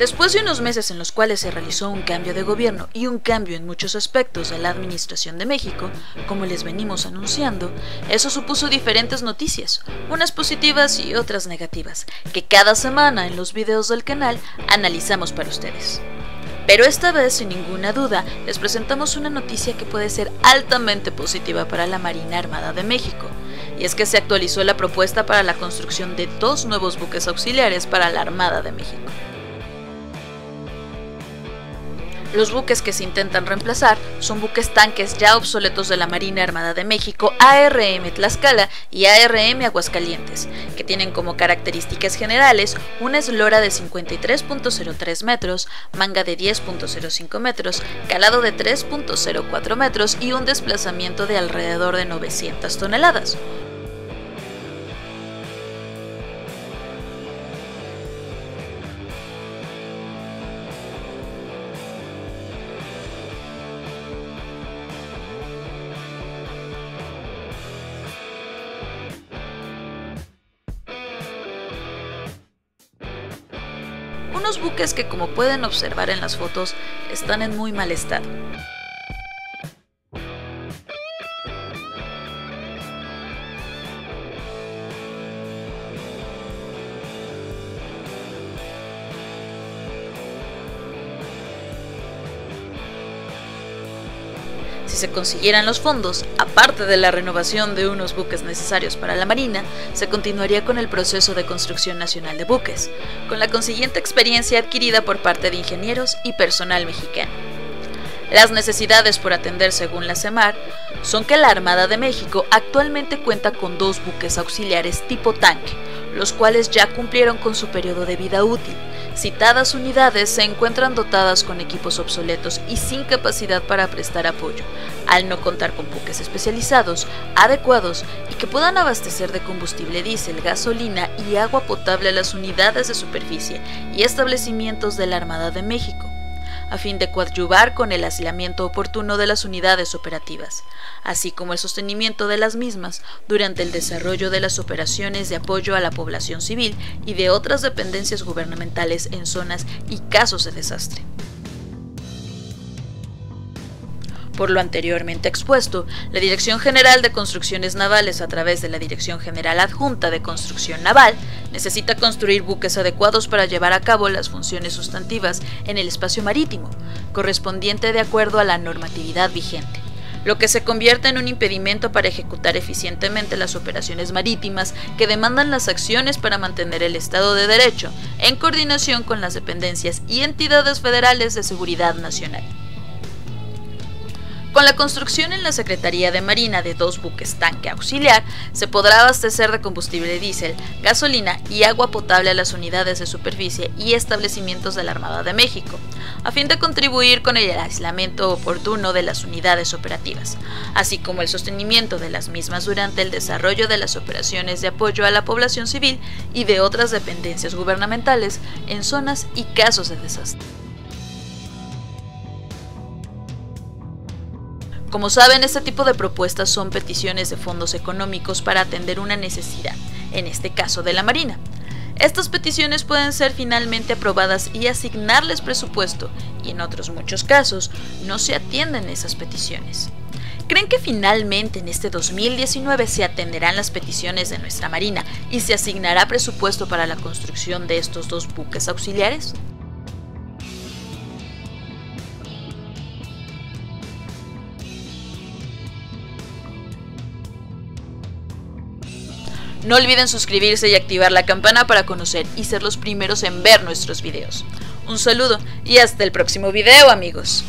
Después de unos meses en los cuales se realizó un cambio de gobierno y un cambio en muchos aspectos de la Administración de México, como les venimos anunciando, eso supuso diferentes noticias, unas positivas y otras negativas, que cada semana en los videos del canal analizamos para ustedes. Pero esta vez, sin ninguna duda, les presentamos una noticia que puede ser altamente positiva para la Marina Armada de México, y es que se actualizó la propuesta para la construcción de dos nuevos buques auxiliares para la Armada de México. Los buques que se intentan reemplazar son buques tanques ya obsoletos de la Marina Armada de México ARM Tlaxcala y ARM Aguascalientes, que tienen como características generales una eslora de 53.03 metros, manga de 10.05 metros, calado de 3.04 metros y un desplazamiento de alrededor de 900 toneladas. Unos buques que como pueden observar en las fotos están en muy mal estado. Si se consiguieran los fondos, aparte de la renovación de unos buques necesarios para la Marina, se continuaría con el proceso de construcción nacional de buques, con la consiguiente experiencia adquirida por parte de ingenieros y personal mexicano. Las necesidades por atender según la CEMAR son que la Armada de México actualmente cuenta con dos buques auxiliares tipo tanque, los cuales ya cumplieron con su periodo de vida útil, Citadas unidades se encuentran dotadas con equipos obsoletos y sin capacidad para prestar apoyo, al no contar con buques especializados, adecuados y que puedan abastecer de combustible diésel, gasolina y agua potable a las unidades de superficie y establecimientos de la Armada de México a fin de coadyuvar con el aislamiento oportuno de las unidades operativas, así como el sostenimiento de las mismas durante el desarrollo de las operaciones de apoyo a la población civil y de otras dependencias gubernamentales en zonas y casos de desastre. Por lo anteriormente expuesto, la Dirección General de Construcciones Navales a través de la Dirección General Adjunta de Construcción Naval necesita construir buques adecuados para llevar a cabo las funciones sustantivas en el espacio marítimo, correspondiente de acuerdo a la normatividad vigente lo que se convierte en un impedimento para ejecutar eficientemente las operaciones marítimas que demandan las acciones para mantener el Estado de Derecho, en coordinación con las dependencias y entidades federales de seguridad nacional. Con la construcción en la Secretaría de Marina de dos buques tanque auxiliar, se podrá abastecer de combustible diésel, gasolina y agua potable a las unidades de superficie y establecimientos de la Armada de México, a fin de contribuir con el aislamiento oportuno de las unidades operativas, así como el sostenimiento de las mismas durante el desarrollo de las operaciones de apoyo a la población civil y de otras dependencias gubernamentales en zonas y casos de desastre. Como saben, este tipo de propuestas son peticiones de fondos económicos para atender una necesidad, en este caso de la Marina. Estas peticiones pueden ser finalmente aprobadas y asignarles presupuesto, y en otros muchos casos no se atienden esas peticiones. ¿Creen que finalmente en este 2019 se atenderán las peticiones de nuestra Marina y se asignará presupuesto para la construcción de estos dos buques auxiliares? No olviden suscribirse y activar la campana para conocer y ser los primeros en ver nuestros videos. Un saludo y hasta el próximo video amigos.